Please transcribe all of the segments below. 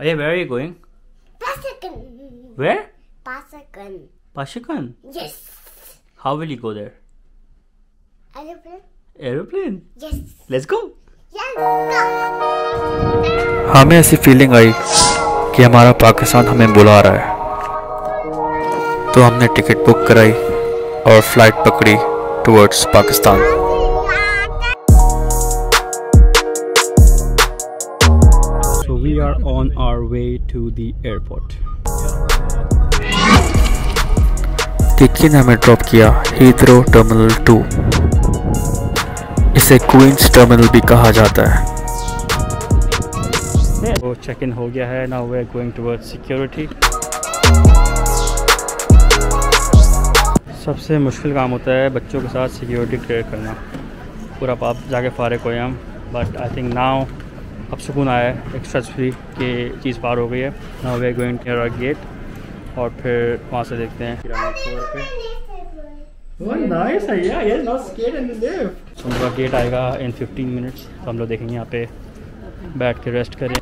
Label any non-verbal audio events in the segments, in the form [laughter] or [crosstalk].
Oh, yeah, where are you going? Pasakan. Where? Pasakan. Pashikan. Yes. How will you go there? Aeroplane? Aeroplane. Yes. Let's go. Yes. Go. हमें ऐसी feeling आई कि हमारा पाकिस्तान हमें बुला रहा है तो हमने टिकट बुक कराई और फ़्लाइट पकड़ी towards Pakistan way to the airport. Kikki ने हमें ड्रॉप किया हीथ्रो टर्मिनल टू इसे क्वींस टर्मिनल भी कहा जाता है। तो चेक इन हो गया है। Now we are going towards security सबसे मुश्किल काम होता है बच्चों के साथ सिक्योरिटी क्लियर करना। पूरा पाप जाके फारे को हम। बट आई थिंक नाउ अब सुकून आया है। एक स्ट्रेस फ्री कि चीज़ पार हो गई है। Now we are going to our gate और फिर वहाँ से देखते हैं। Oh, उनका गेट आएगा इन 15 मिनट्स तो हम लोग देखेंगे यहाँ पे। बैठ के रेस्ट करें।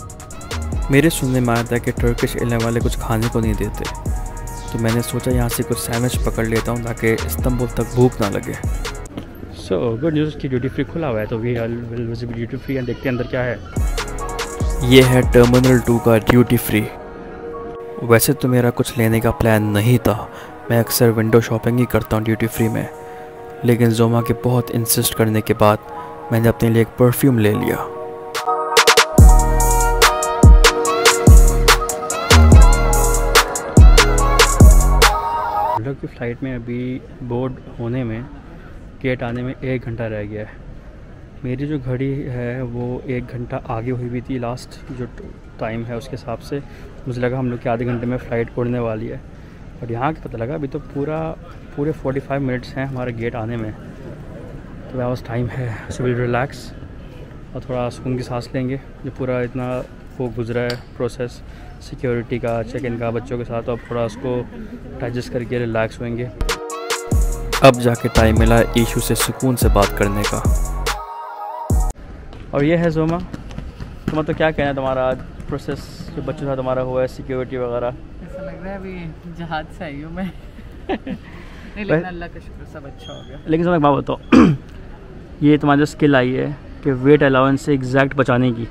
मेरे सुनने में आया था कि टर्किश एयरलाइन वाले कुछ खाने को नहीं देते। तो मैंने सोचा यहाँ से कुछ सैंडविच पकड़ लेता हूँ ताकि इस्तंबुल तक भूख ना लगे। सो गुड न्यूज़ की ड्यूटी फ्री खुला हुआ है। तो we will visit duty free and देखते हैं अंदर क्या है। ये है टर्मिनल टू का ड्यूटी फ्री वैसे तो मेरा कुछ लेने का प्लान नहीं था। मैं अक्सर विंडो शॉपिंग ही करता हूँ ड्यूटी फ्री में। लेकिन जोमा के बहुत इंसिस्ट करने के बाद मैंने अपने लिए एक परफ्यूम ले लिया। की फ़्लाइट में अभी बोर्ड होने में गेट आने में एक घंटा रह गया है। मेरी जो घड़ी है, वो एक घंटा आगे हुई हुई थी लास्ट जो टाइम है उसके हिसाब से। मुझे लगा हम लोग के आधे घंटे में फ़्लाइट उड़ने वाली है। और यहाँ के पता लगा, अभी तो पूरा, पूरे 45 मिनट्स हैं हमारे गेट आने में। तो वह टाइम है सो विल रिलैक्स और थोड़ा सुकून की सांस लेंगे। जो पूरा इतना वो गुजरा है प्रोसेस सिक्योरिटी का चेक इन का, बच्चों के साथ। अब थोड़ा उसको डाइजेस्ट करके रिलैक्स होंगे अब जाके टाइम मिला ईशू से सुकून से बात करने का। और ये है जोमा तो मतलब क्या कहना है तुम्हारा आज प्रोसेस जो बच्चों का तुम्हारा हुआ है सिक्योरिटी वगैरह? ऐसा लग रहा है अभी जहाज़ से आई हूँ मैं। [laughs] नहीं लेकिन अल्लाह का शुक्र सब अच्छा हो गया। लेकिन समय बात बताओ। [clears throat] ये तुम्हारी जो स्किल आई है कि वेट अलाउंस से एग्जैक्ट बचाने की।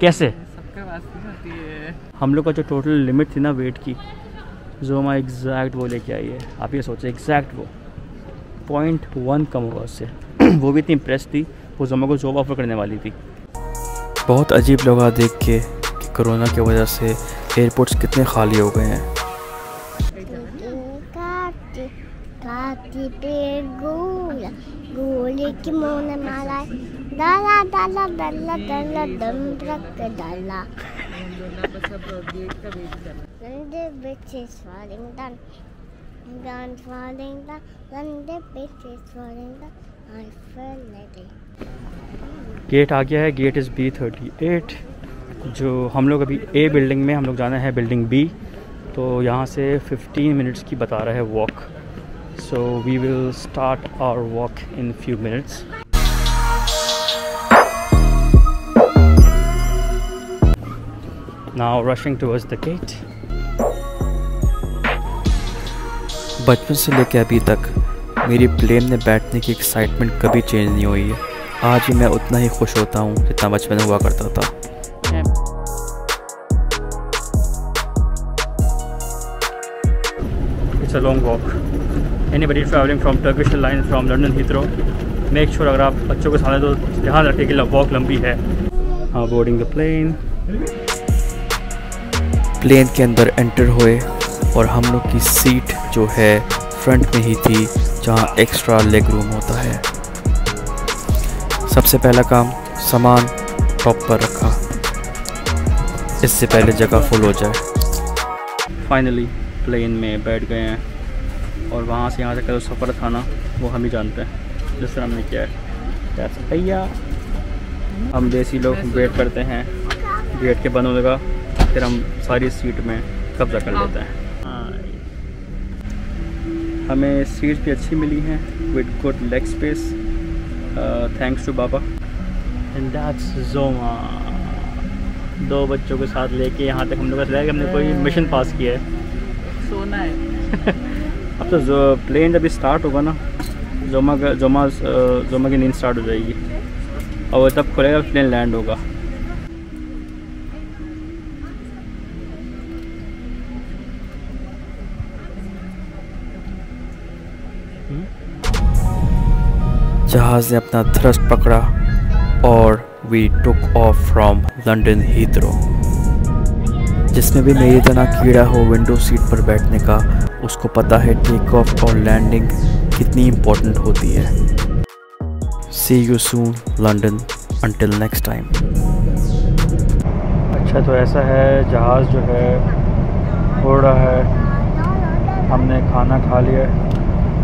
कैसे? सबके पास होती है। हम लोग का जो टोटल लिमिट थी ना वेट की जोमा एग्जैक्ट वो लेके आई है। आप ये सोचें एग्जैक्ट वो। पॉइंट वन कम हुआ उससे। [clears throat] वो भी इतनी इम्प्रेस थी। वो जो को जॉब ऑफ़र करने वाली थी। बहुत अजीब लगा देख के कोरोना की वजह से एयरपोर्ट्स कितने खाली हो गए हैं। गेट आ गया है, gate is B thirty eight जो हम लोग अभी ए बिल्डिंग में हम लोग जाना है बिल्डिंग बी तो यहाँ से 15 मिनट्स की बता रहा है walk so we will start our walk in few minutes now rushing towards the gate बचपन से लेकर अभी तक मेरी प्लेन में बैठने की एक्साइटमेंट कभी चेंज नहीं हुई है। आज भी मैं उतना ही खुश होता हूँ जितना बचपन में हुआ करता था। It's a long walk. Anybody traveling from Turkish Airlines from London Heathrow, make sure अगर आप बच्चों के साथ हैं तो ध्यान रखें कि वॉक लंबी है। हाँ बोर्डिंग द प्लेन प्लेन के अंदर एंटर हुए और हम लोग की सीट जो है फ्रंट में ही थी जहाँ एक्स्ट्रा लेग रूम होता है। सबसे पहला काम सामान टॉप पर रखा। इससे पहले जगह फुल हो जाए। फाइनली प्लेन में बैठ गए हैं और वहाँ से यहाँ से जो सफ़र था ना, वो हम ही जानते हैं, जिस तरह हमने किया है। भैया। हम देसी लोग वेट करते हैं गेट के बंद होने का, फिर हम सारी सीट में कब्जा कर लेते हाँ। हमें सीट भी अच्छी मिली हैं with good leg space thanks to Baba and that's जोमा दो बच्चों के साथ लेके यहाँ तक हम लोग ऐसा लगा कि हमने कोई मिशन पास किया है। सोना है। [laughs] अब तो जो प्लेन जब स्टार्ट होगा ना जोमा का जोमा जोमा की नींद स्टार्ट हो जाएगी। और तब खुलेगा प्लेन लैंड होगा। जहाज़ ने अपना थ्रस्ट पकड़ा और we took off from London Heathrow जिसमें भी मेरी तरह कीड़ा हो विंडो सीट पर बैठने का, उसको पता है टेक ऑफ़ और लैंडिंग कितनी इम्पोर्टेंट होती है। See you soon London until next time अच्छा तो ऐसा है, जहाज़ जो है, उड़ रहा है। हमने खाना खा लिया। है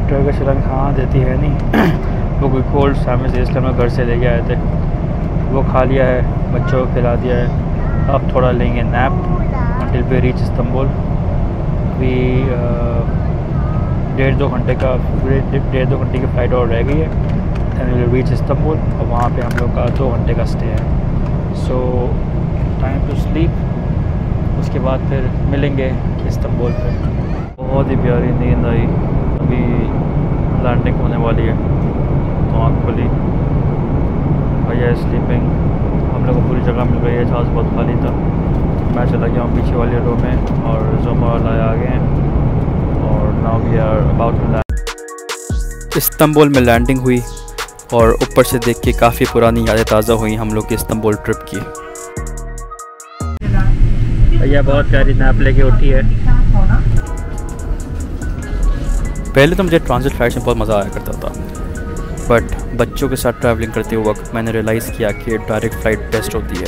टर्किश एयरलाइन खाना देती है नहीं। वो कोई कोल्ड सैंडविच इसलिए हम घर से लेके आए थे। वो खा लिया है, बच्चों को खिला दिया है। अब थोड़ा लेंगे nap until we reach Istanbul अभी डेढ़ दो घंटे का डेढ़ दो घंटे की फ़्लाइट और रह गई है। रीच इस्तंबुल और वहाँ पे हम लोग का दो घंटे का स्टे है। सो टाइम टू स्लीप उसके बाद फिर मिलेंगे इस्तंबुल पे। बहुत ही प्यारी नींद आई। अभी लैंडिंग होने वाली है तो आँख खुली भैया स्लीपिंग हम लोग को पूरी जगह मिल गई है जहाज़ बहुत खाली था। मैं चला गया हूँ पीछे वाले रो में और जोमा वाला आ गए हैं और now we are about to land Istanbul में लैंडिंग हुई और ऊपर से देख के काफ़ी पुरानी यादें ताज़ा हुई हम लोग की इस्तंबुल ट्रिप की। भैया बहुत प्यारी नैप लेके उठी है। पहले तो मुझे ट्रांजिट फ़्लाइट में बहुत मज़ा आया करता था। बट बच्चों के साथ ट्रैवलिंग करते वक्त मैंने रियलाइज़ किया कि डायरेक्ट फ़्लाइट बेस्ट होती है।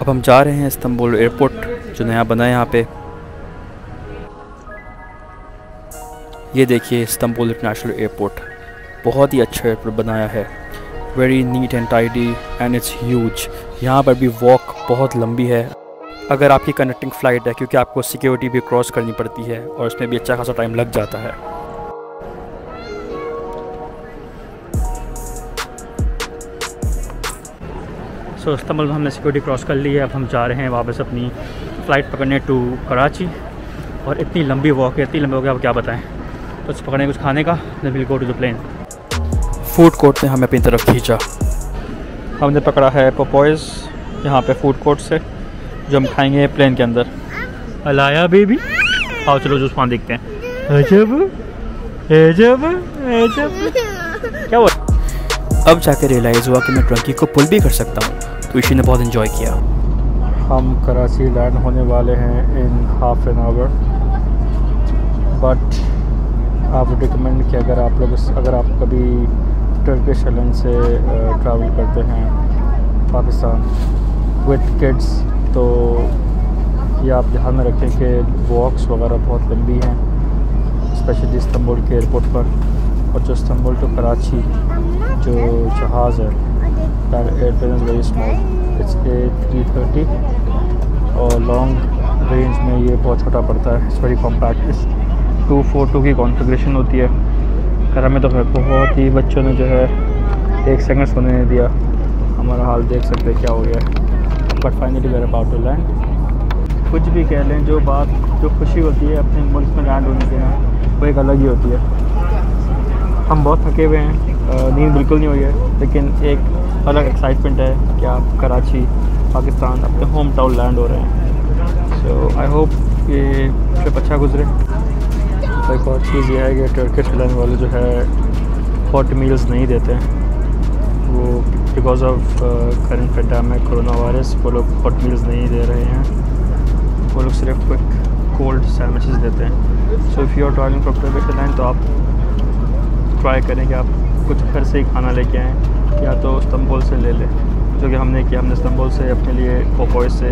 अब हम जा रहे हैं इस्तंबुल एयरपोर्ट जो नया बना है यहाँ पे। ये देखिए इस्तंबुल इंटरनेशनल एयरपोर्ट बहुत ही अच्छा एयरपोर्ट बनाया है। Very neat and tidy and it's huge यहाँ पर भी वॉक बहुत लंबी है। अगर आपकी कनेक्टिंग फ़्लाइट है, क्योंकि आपको सिक्योरिटी भी क्रॉस करनी पड़ती है और उसमें भी अच्छा खासा टाइम लग जाता है। सो इस्तंबुल में हमने सिक्योरिटी क्रॉस कर ली है। अब हम जा रहे हैं वापस अपनी फ़्लाइट पकड़ने टू कराची। और इतनी लंबी वॉक है इतनी लंबी वॉक है अब क्या बताएँ? तो कुछ पकड़ने कुछ खाने का then will go to the plane food court ने हमें अपनी तरफ़ खींचा। हमने पकड़ा है पपोइस यहाँ पे फ़ूड कोर्ट से जो हम खाएँगे प्लेन के अंदर। अलाया बेबी आओ चलो जूस पान देखते हैं। अजब अजब अजब क्या हुआ अब जाके रियलाइज़ हुआ कि मैं ट्रंकी को पुल भी कर सकता हूँ। ईशी ने बहुत इन्जॉय किया हम कराची लैंड होने वाले हैं in half an hour but आप रिकमेंड कि अगर आप लोग अगर आप कभी टर्किश एयरलाइन से ट्रैवल करते हैं पाकिस्तान विद किड्स तो ये आप ध्यान में रखें कि वॉक्स वगैरह बहुत लंबी हैं स्पेशली इस्तंबुल के एयरपोर्ट पर। और जो इस्तंबुल टू तो कराची जो जहाज़ है airplane is very small it's a three thirty और लॉन्ग रेंज में ये बहुत छोटा पड़ता है. इट्स वेरी कॉम्पैक्ट इस टू फोर टू की कॉन्फ़िगरेशन होती है. घर में तो खैर बहुत ही बच्चों ने जो है एक सेकंड सोने नहीं दिया. हमारा हाल देख सकते हैं क्या हो गया है. But finally we're about to land कुछ भी कह लें, जो बात, जो खुशी होती है अपने मुल्क में लैंड होने के यहाँ वो एक अलग ही होती है. हम बहुत थके हुए हैं नींद बिल्कुल नहीं हुई है, लेकिन एक अलग एक्साइटमेंट है कि आप कराची, पाकिस्तान अपने होम टाउन लैंड हो रहे हैं। सो आई होप ये ट्रिप अच्छा गुजरे। एक और चीज़ यह है कि टर्किश एयरलाइन वाले जो है हॉट मील्स नहीं देते। वो because of current pandemic corona virus वो लोग हॉट मील्स नहीं दे रहे हैं। वो लोग सिर्फ़ क्विक कोल्ड सैंडविचेस देते हैं। So if you are travelling from Turkish airline तो आप ट्राई करें कि आप कुछ घर से ही खाना लेके आएँ। या तो इस्तंबुल से ले लें जो कि हमने किया। हमने इस्तंबुल से अपने लिए पोपोइस से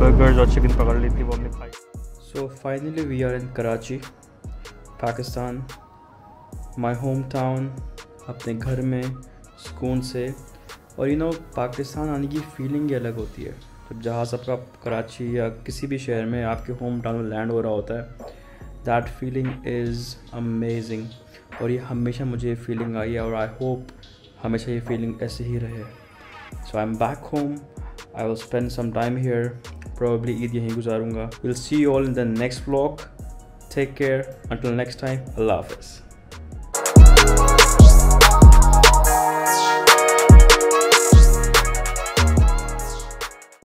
बर्गर्स और चिकन पकड़ ली थी वो हमने खाई। So finally we are in Karachi, Pakistan my home town अपने घर में सुकून से। और यू नो पाकिस्तान आने की फीलिंग ही अलग होती है। जब जहाज़ आपका कराची या किसी भी शहर में आपके होम टाउन में लैंड हो रहा होता है दैट फीलिंग इज़ अमेजिंग और ये हमेशा मुझे फीलिंग आई है और आई होप हमेशा ये फीलिंग ऐसे ही रहे। So I am back home I will spend some time here probably Eid यहीं गुजारूँगा। Will see all in the next blog take care until next time Allah हाफिज़